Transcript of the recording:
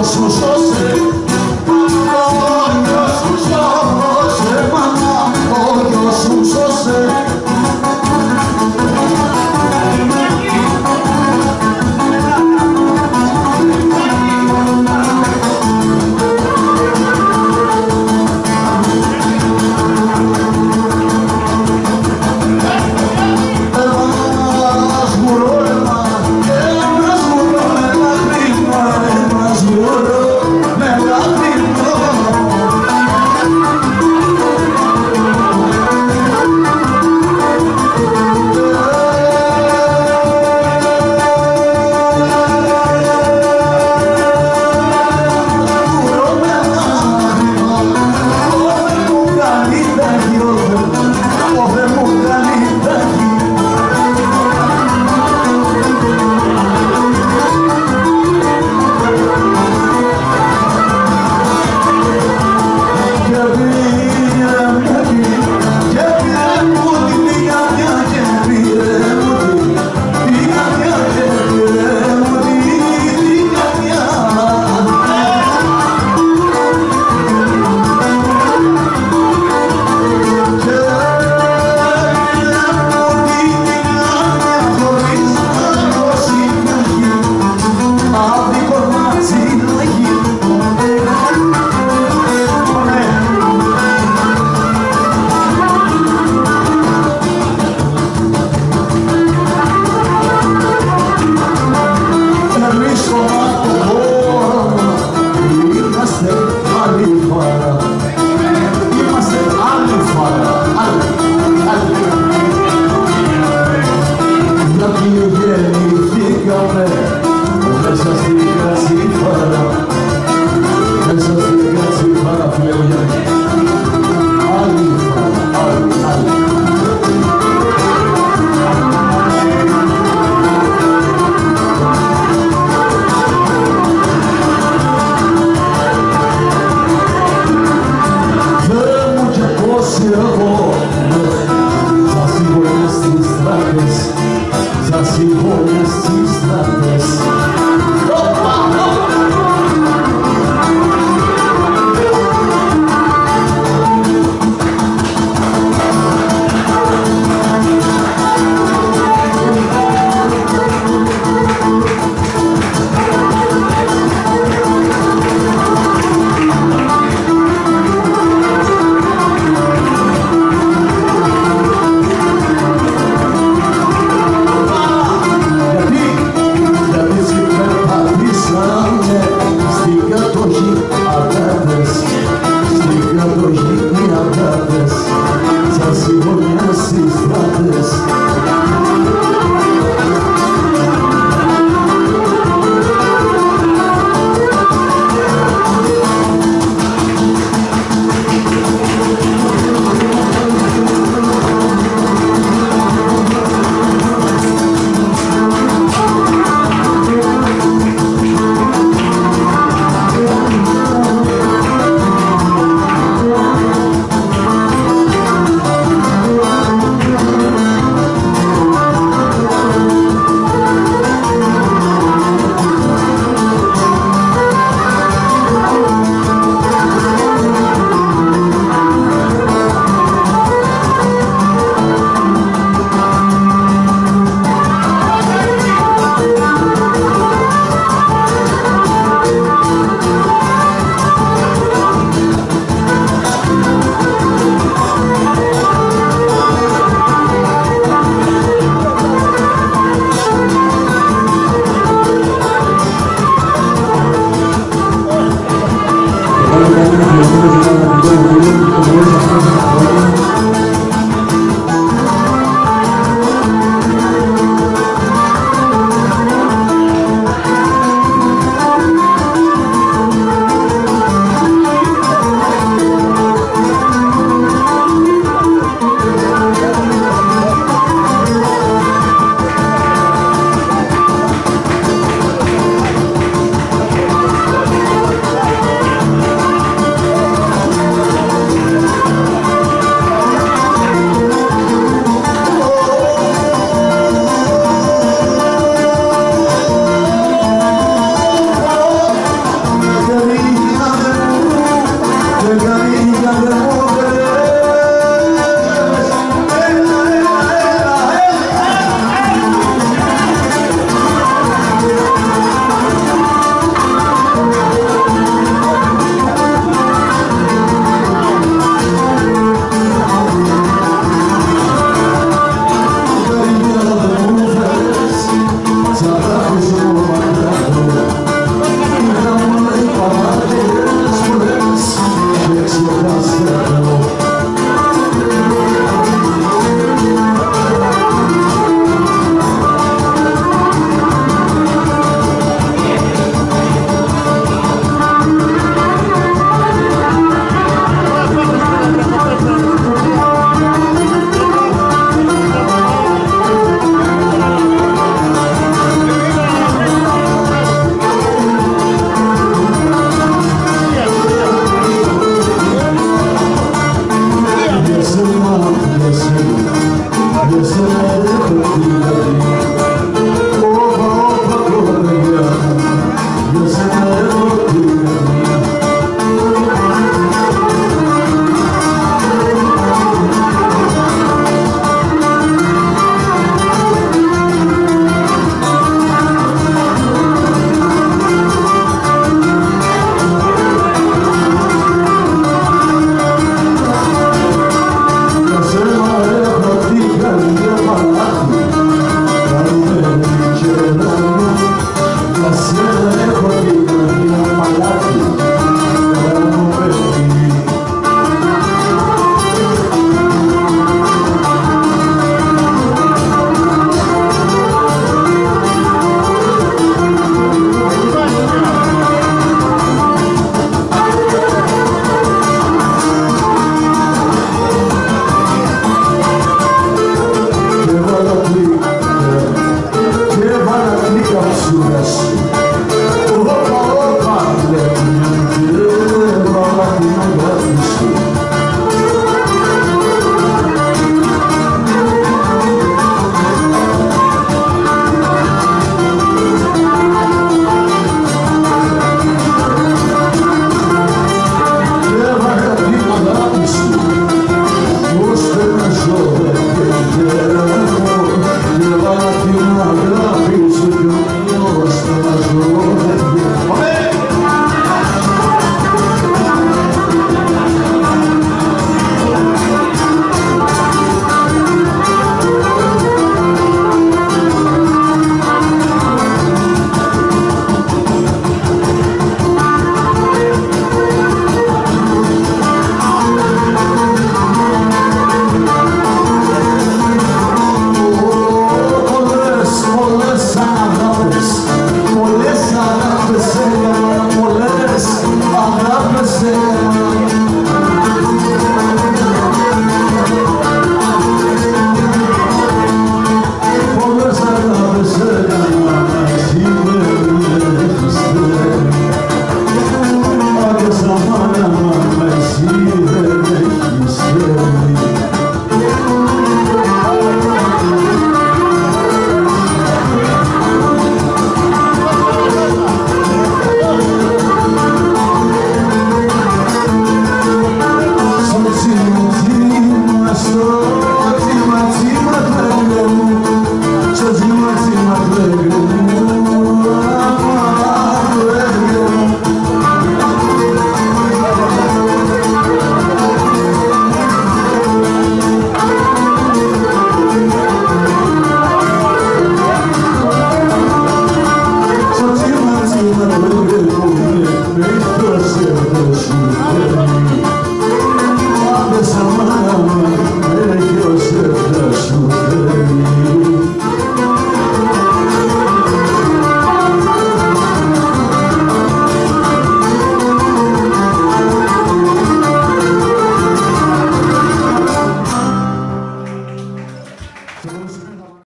Jesús, oh